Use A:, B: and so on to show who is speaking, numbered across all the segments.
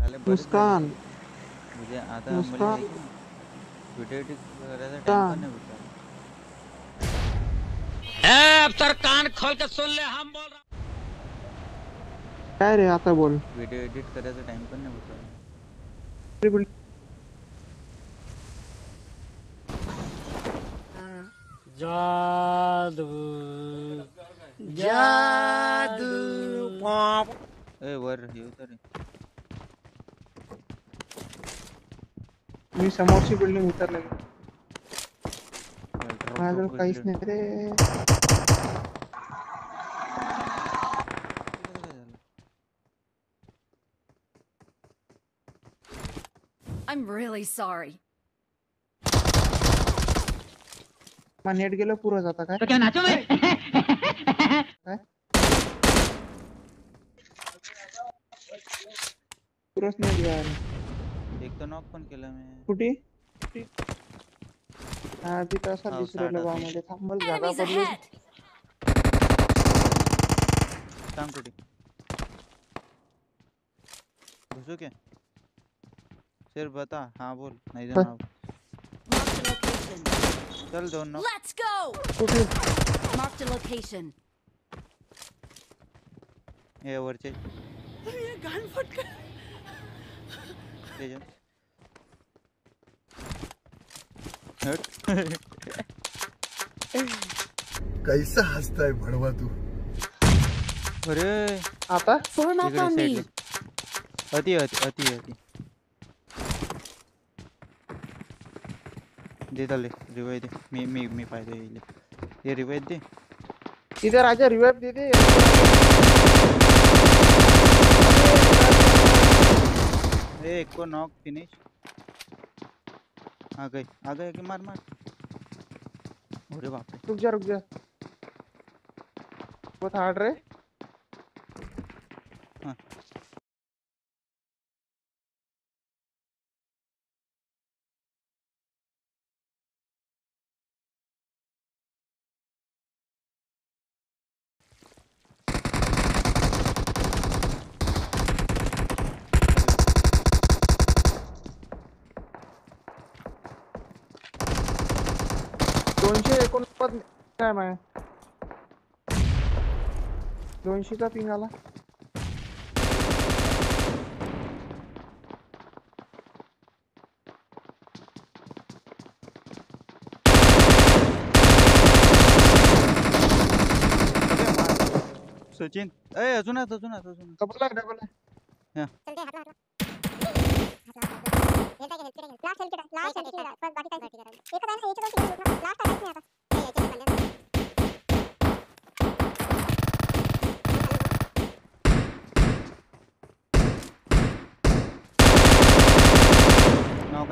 A: मुस्कान.
B: मुझे आता
A: मुस्कान.
B: Video edit करायचा
A: मुस्कान.
B: टाइम पण नाही भेटला
C: अब सर कान खोल के सुन ले हम बोल रहे
A: काय रे आता बोल।
B: व्हिडिओ एडिट करायचा टाइम पण नाही भेटला
C: जादू जादू पाप।
B: ए वर येऊ तर
A: मी समोरची बिल्डिंग उतरले माझ्याजवळ काहीच नाही रे.
D: I'm really sorry.
A: Mug net गेलं पुरं जाता काय?
C: तो क्या नाचो मैं
A: काय? पुरंच नेट गेलं
B: एक तो नॉक पण केला मी
A: कुठे हा तिथं असा
B: हो,
A: दिसू राहिला बा मध्ये थांबल जागा पडली!
B: सांग कुठे घुसू क्या सिर्फ़ बता हाँ बोल नहीं
A: हाँ।
B: देना
D: a location.
B: चल दोन नॉक
D: Let's go!
A: कुठे
D: Marked a location.
B: हे वरचे त्याच्यात.
E: कैसा हंसता है भड़वा तू?
B: अरे।
A: आता
D: up
B: इकडे
D: on
B: अति अति अति अति। दे चालले रिवाय दे। मी मी मी पाहिजे येईल हे रिवाय दे।
A: इधर आजा रिवाइव दे दे।
B: एक को नॉक फिनिश। आ गई, आ गए कि मार मार। अरे बाप रे।
A: रुक जा रुक जा। बहुत हार्ड रे दोनशे एकोणपद काय माय दोनशेचा पिंग आला
B: सचिन ए अजून आहेत अजून आहेत अजून आहेत.
A: डबल आहे डबल आहे
B: नाव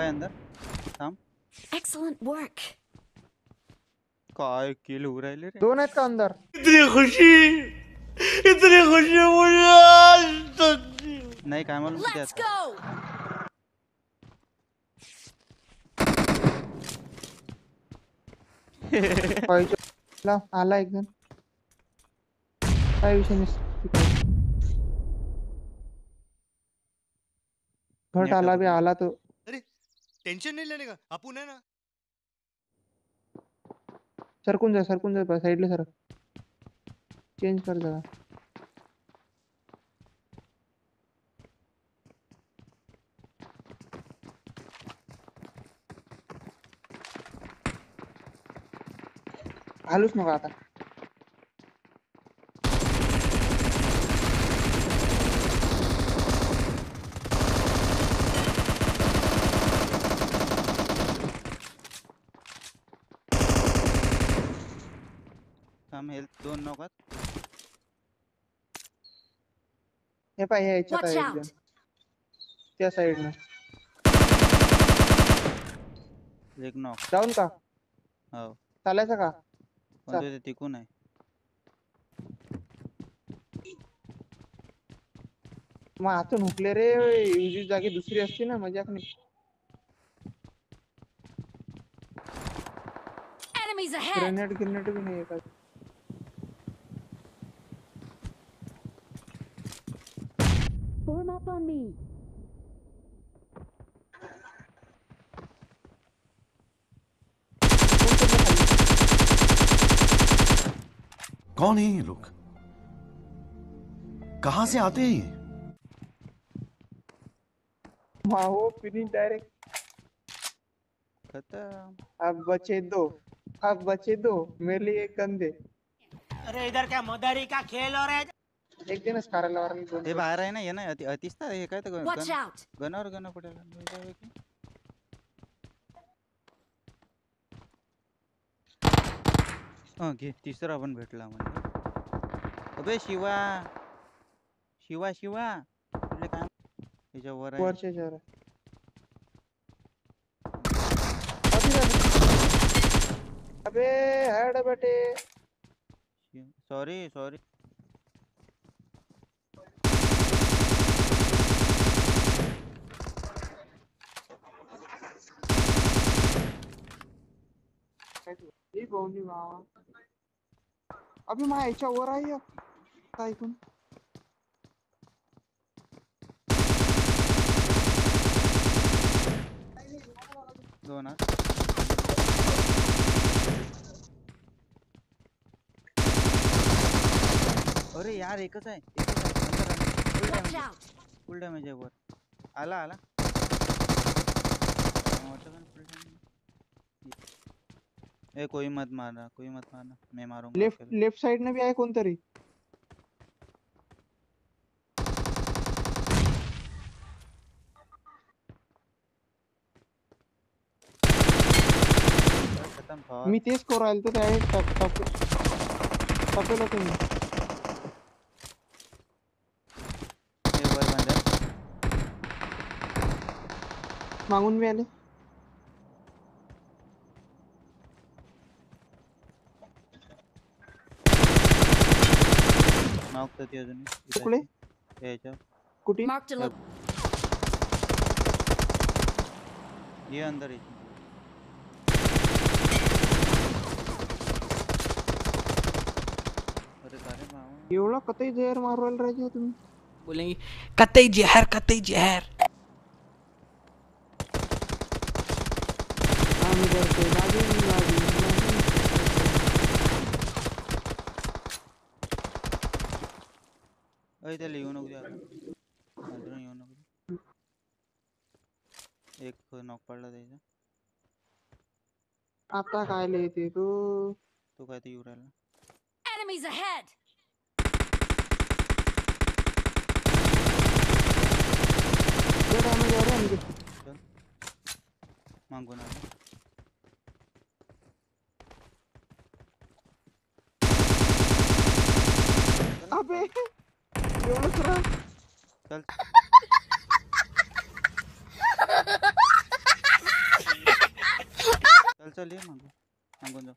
B: काय अंदर
D: Excellent work.
B: काय किल होऊ राहिले रे।
A: दोन आहेत का अंदर।
C: इतनी खुशी। इतनी खुशी मुझे आज तक नहीं
B: काय मालूम
D: Let's
B: आहेत
D: go!
A: पाहिजे आला एक जण काय। विषय नाही घट आला बी आला तो
E: टेंशन नहीं लेने का अपुन है ना।
A: सरकून जा सरकून जा साईडला सर। चेंज कर जरा। घालूच नका आता
B: थांब हेल्थ दोन नॉकात
A: हे पाय हे याच्यात
D: Watch out!
A: जण त्या साईडनं
B: एक नॉक
A: जाऊन का?
B: हो।
A: चालायचं का?
B: पण ते तिकून आहे
A: मग हुकले रे युजी जागी दुसरी असते ना मज़ाक नाही।
D: Enemies ahead!
A: ग्रेनेड ग्रेनेड भी नाही एका
D: Form up on me.
C: कौन है ये लोग? कहा से आते हैं ये?
A: डायरेक्ट अब बचे दो। अब बचे दो मेरे लिए कंधे।
F: अरे इधर क्या मदारी का खेल हो रहा है?
A: एक वारं
B: हे बाहेर आहे ना ये ना अति अतिस्ता हे काय तर गनावर गना पडेल हा घे तिसरा पण भेटला म्हणजे अबे शिवा! शिवा शिवा! आपले काय आहे
A: वरच्या अभी अभी. अबे हॅड बेटे।
B: सॉरी सॉरी
A: ही. मावा अबे माझ्या याच्या वर आहे. एक. ऐकून
B: दोन अरे यार एकच आहे! फुल डॅमेज आहे वर. आला आला हा, वाटतं पण full damage. ए कोई मत मारना कोई मत मारना मैं मारूँगा
A: लेफ़्ट लेफ़्ट साइड ने भी आहे कोणतरी
B: खतम
A: मी तेच करू राहिलो तर टाकेल होतं मी. मागून बी आले
B: Knock तर ती अजून. हे.
A: कुठे
D: Marked a lo-
B: ये अंदर ये रे भावा
A: एवढा कतई जहर मारू राहिले राजे तुम्ही।
F: बोलेंगे कतई जहर कतई जहर।
A: आम्ही करतोय
B: अजून येऊ नको दे. एक नॉक पडला त्याचा
A: आता काय लिहिते तू?
B: तो काय ते येऊ राहिला
D: Enemies ahead!
A: जे डॅमेज आहे रे आणखी.
B: मागून आला
A: अबे।
B: चल चल चल ये मांगो मांगो जाऊ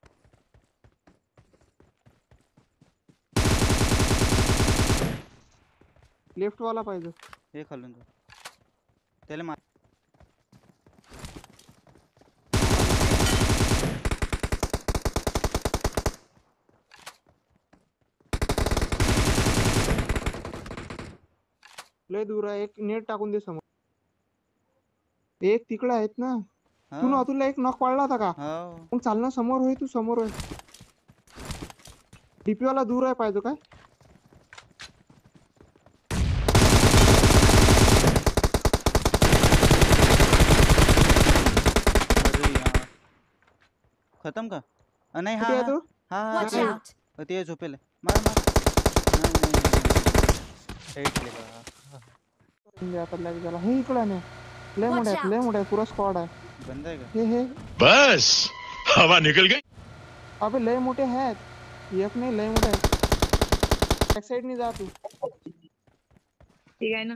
A: लेफ़्ट वाला पाहिजे
B: हे खालून मार
A: लय दूर आहे. एक नेट टाकून दे समोर. एक तिकडे आहेत ना. तू ना तुला एक नॉक पडला होता का?
B: हो.
A: मग चाल ना समोर होय तू समोर होय. डीपी वाला दूर आहे पाहिजे काय?
B: खतम का? अ, नाही हा हा.
A: तो?
B: हा ते झोपेल. मार मार.
A: आता लॅग झाला हे इकडे लय लय पुरा स्क्वॉड आहे
B: बंद आहे का।
A: हे हे।
G: बस हवा निकल गई।
A: अबे लय मोठे आहेत एक नाही लय मोठे आहेत बॅक साइड जा तू।
H: ठीक है ना?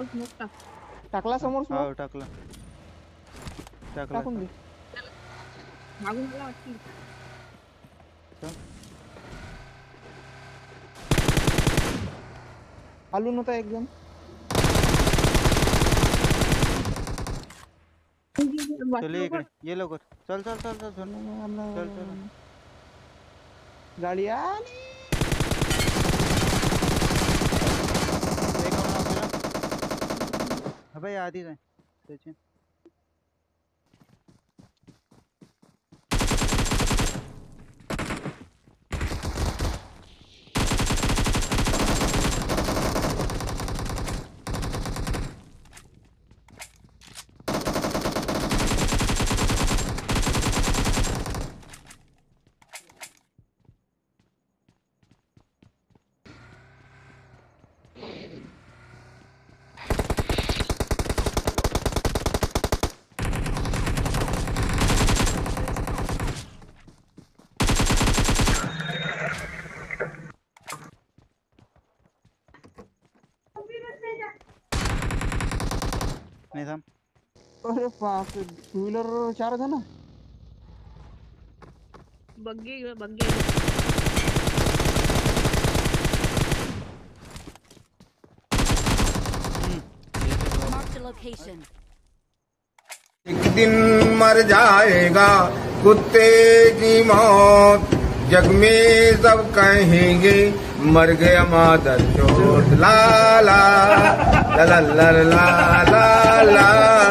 A: टाकला समोर
B: हो टाकला. टाकला.
A: टाकून दे. हालून होता एकदम.
B: चल ये इकडे. ये लवकर. चल चल चल चल चल. चल चल.
A: गाडी आली.
B: भाई आधी गए सोचिए
A: अरे बाप टू व्हीलर चार है
H: ना? बग्गी
D: बग्गी
I: एक दिन मर जाएगा कुत्ते की मौत। जग में सब कहेंगे मर गया मादर चोट। ला ला ला ला ला ला ला।